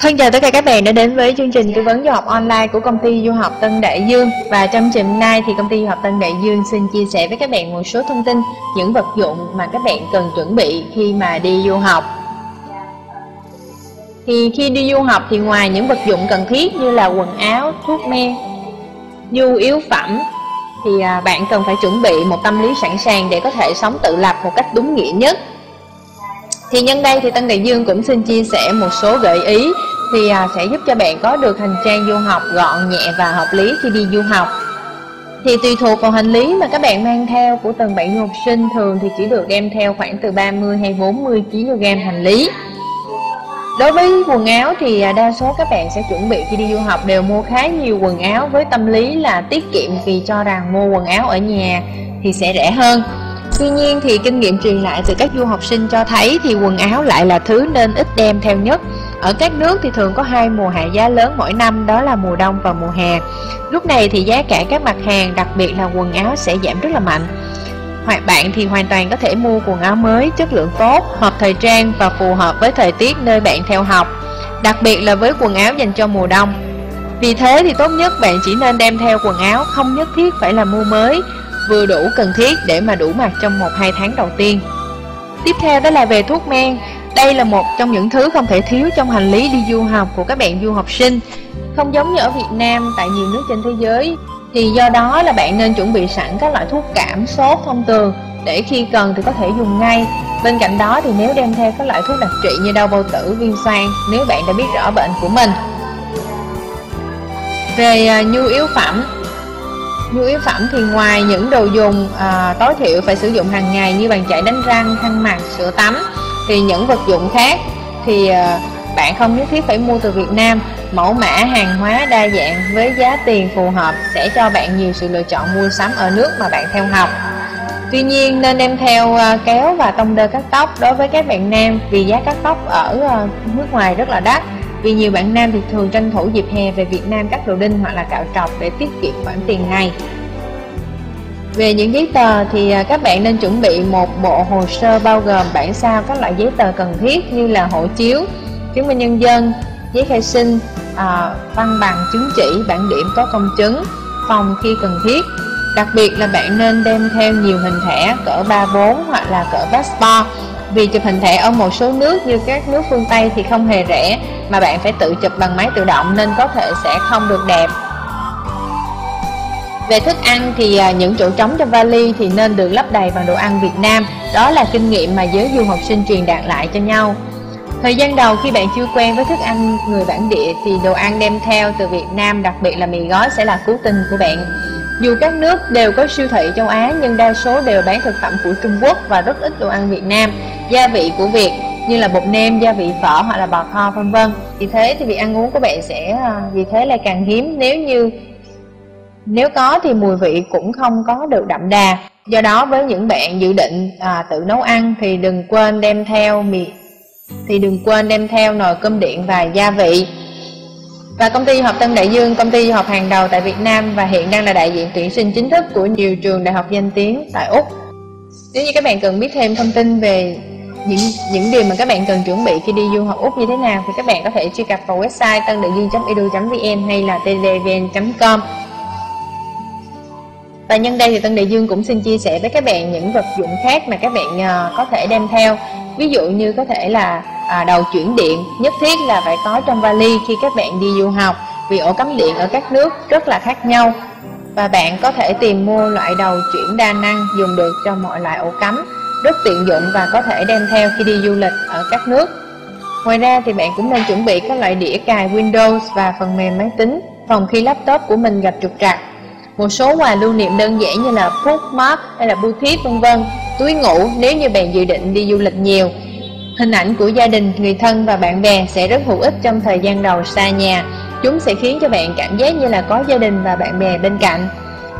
Thân chào tất cả các bạn đã đến với chương trình tư vấn du học online của công ty du học Tân Đại Dương. Và trong chương trình nay thì công ty du học Tân Đại Dương xin chia sẻ với các bạn một số thông tin Những vật dụng mà các bạn cần chuẩn bị khi mà đi du học. Thì khi đi du học thì ngoài những vật dụng cần thiết như là quần áo, thuốc men, nhu yếu phẩm Thì à, bạn cần phải chuẩn bị một tâm lý sẵn sàng để có thể sống tự lập một cách đúng nghĩa nhất. Thì nhân đây thì Tân Đại Dương cũng xin chia sẻ một số gợi ý thì à, sẽ giúp cho bạn có được hành trang du học gọn nhẹ và hợp lý khi đi du học. Thì tùy thuộc vào hành lý mà các bạn mang theo của từng bạn du học sinh, thường thì chỉ được đem theo khoảng từ 30 hay 40 kg hành lý. Đối với quần áo thì à, đa số các bạn sẽ chuẩn bị khi đi du học đều mua khá nhiều quần áo với tâm lý là tiết kiệm vì cho rằng mua quần áo ở nhà thì sẽ rẻ hơn. Tuy nhiên thì kinh nghiệm truyền lại từ các du học sinh cho thấy thì quần áo lại là thứ nên ít đem theo nhất. Ở các nước thì thường có hai mùa hạ giá lớn mỗi năm đó là mùa đông và mùa hè. Lúc này thì giá cả các mặt hàng đặc biệt là quần áo sẽ giảm rất là mạnh. Hoặc bạn thì hoàn toàn có thể mua quần áo mới, chất lượng tốt, hợp thời trang và phù hợp với thời tiết nơi bạn theo học. Đặc biệt là với quần áo dành cho mùa đông. Vì thế thì tốt nhất bạn chỉ nên đem theo quần áo không nhất thiết phải là mua mới vừa đủ cần thiết để mà đủ mặc trong 1-2 tháng đầu tiên. Tiếp theo đó là về thuốc men. Đây là một trong những thứ không thể thiếu trong hành lý đi du học của các bạn du học sinh. Không giống như ở Việt Nam tại nhiều nước trên thế giới, thì do đó là bạn nên chuẩn bị sẵn các loại thuốc cảm, sốt, thông thường để khi cần thì có thể dùng ngay. Bên cạnh đó thì nếu đem theo các loại thuốc đặc trị như đau bao tử, viêm xoang nếu bạn đã biết rõ bệnh của mình. Về à, nhu yếu phẩm Nhu yếu phẩm thì ngoài những đồ dùng à, tối thiểu phải sử dụng hàng ngày như bàn chải đánh răng, khăn mặt, sữa tắm thì những vật dụng khác thì ờ, bạn không nhất thiết phải mua từ Việt Nam. Mẫu mã, hàng hóa đa dạng với giá tiền phù hợp sẽ cho bạn nhiều sự lựa chọn mua sắm ở nước mà bạn theo học. Tuy nhiên, nên đem theo ờ, kéo và tông đơ cắt tóc đối với các bạn nam vì giá cắt tóc ở ờ, nước ngoài rất là đắt. Vì nhiều bạn nam thì thường tranh thủ dịp hè về Việt Nam cắt đồ đinh hoặc là cạo trọc để tiết kiệm khoản tiền này. Về những giấy tờ thì à, các bạn nên chuẩn bị một bộ hồ sơ bao gồm bản sao các loại giấy tờ cần thiết như là hộ chiếu, chứng minh nhân dân, giấy khai sinh, à, văn bằng chứng chỉ, bản điểm có công chứng, phòng khi cần thiết. Đặc biệt là bạn nên đem theo nhiều hình thẻ cỡ 3-4 hoặc là cỡ passport vì chụp hình thẻ ở một số nước như các nước phương Tây thì không hề rẻ mà bạn phải tự chụp bằng máy tự động nên có thể sẽ không được đẹp về thức ăn thì à, những chỗ trống trong vali thì nên được lấp đầy bằng đồ ăn Việt Nam. Đó là kinh nghiệm mà giới du học sinh truyền đạt lại cho nhau. Thời gian đầu khi bạn chưa quen với thức ăn người bản địa thì đồ ăn đem theo từ Việt Nam đặc biệt là mì gói sẽ là cứu tinh của bạn. Dù các nước đều có siêu thị châu Á nhưng đa số đều bán thực phẩm của Trung Quốc và rất ít đồ ăn Việt Nam, gia vị của Việt như là bột nêm, gia vị phở hoặc là bò kho vân vân. Vì thế thì việc ăn uống của bạn sẽ à, vì thế lại càng hiếm. Nếu như nếu có thì mùi vị cũng không có được đậm đà. Do đó với những bạn dự định à, tự nấu ăn thì đừng quên đem theo mì thì đừng quên đem theo nồi cơm điện và gia vị và công ty du học Tân Đại Dương, công ty du học hàng đầu tại Việt Nam và hiện đang là đại diện tuyển sinh chính thức của nhiều trường đại học danh tiếng tại Úc. Nếu như các bạn cần biết thêm thông tin về những những điều mà các bạn cần chuẩn bị khi đi du học Úc như thế nào thì các bạn có thể truy cập vào website tnduong.edu.vn hay là tdvn.com và nhân đây thì Tân Đại Dương cũng xin chia sẻ với các bạn những vật dụng khác mà các bạn ờ, có thể đem theo. Ví dụ như có thể là à, đầu chuyển điện nhất thiết là phải có trong vali khi các bạn đi du học vì ổ cắm điện ở các nước rất là khác nhau. Và bạn có thể tìm mua loại đầu chuyển đa năng dùng được cho mọi loại ổ cắm rất tiện dụng và có thể đem theo khi đi du lịch ở các nước. Ngoài ra thì bạn cũng nên chuẩn bị các loại đĩa cài Windows và phần mềm máy tính phòng khi laptop của mình gặp trục trặc một số quà lưu niệm đơn giản như là bookmark hay là bưu thiếp vân vân túi ngủ nếu như bạn dự định đi du lịch nhiều Hình ảnh của gia đình, người thân và bạn bè sẽ rất hữu ích trong thời gian đầu xa nhà. Chúng sẽ khiến cho bạn cảm giác như là có gia đình và bạn bè bên cạnh.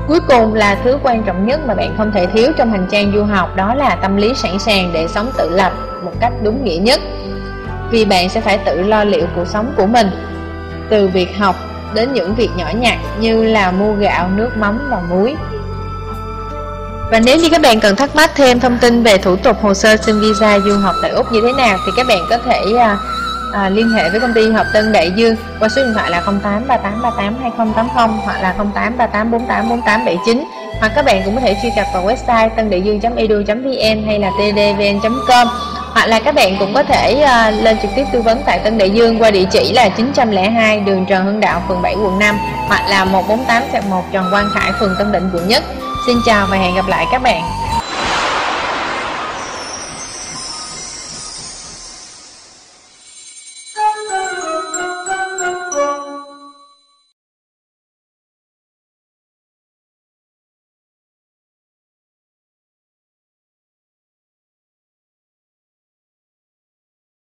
Cuối cùng là thứ quan trọng nhất mà bạn không thể thiếu trong hành trang du học đó là tâm lý sẵn sàng để sống tự lập một cách đúng nghĩa nhất. Vì bạn sẽ phải tự lo liệu cuộc sống của mình. Từ việc học đến những việc nhỏ nhặt như là mua gạo, nước mắm và muối. Và nếu như các bạn cần thắc mắc thêm thông tin về thủ tục hồ sơ xin visa du học tại Úc như thế nào thì các bạn có thể à, à, liên hệ với công ty hợp Tân Đại Dương qua số điện thoại là 0838382080 hoặc là 0838484879 hoặc các bạn cũng có thể truy cập vào website tân edu vn hay là tdvn.com hoặc là các bạn cũng có thể uh, lên trực tiếp tư vấn tại Tân Đại Dương qua địa chỉ là 902 đường Trần Hưng Đạo, phường 7, quận 5 hoặc là 148 1 Trần Quang Khải, phường Tân Định, quận Nhất. Xin chào và hẹn gặp lại các bạn.